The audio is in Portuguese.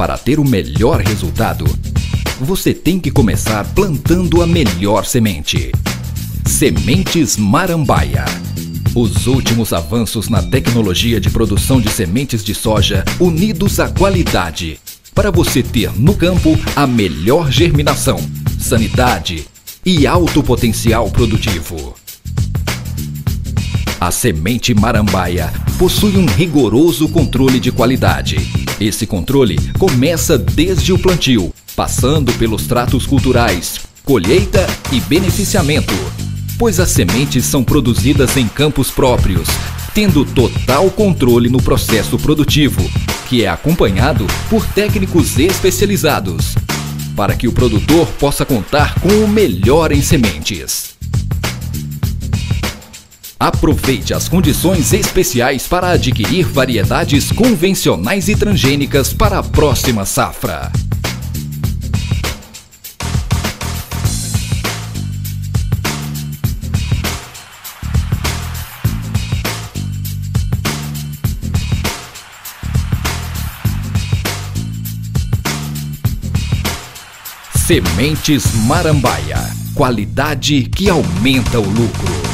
Para ter o melhor resultado, você tem que começar plantando a melhor semente. Sementes Marambaia. Os últimos avanços na tecnologia de produção de sementes de soja unidos à qualidade, para você ter no campo a melhor germinação, sanidade e alto potencial produtivo. A semente marambaia possui um rigoroso controle de qualidade. Esse controle começa desde o plantio, passando pelos tratos culturais, colheita e beneficiamento, pois as sementes são produzidas em campos próprios, tendo total controle no processo produtivo, que é acompanhado por técnicos especializados, para que o produtor possa contar com o melhor em sementes. Aproveite as condições especiais para adquirir variedades convencionais e transgênicas para a próxima safra. Sementes Marambaia. Qualidade que aumenta o lucro.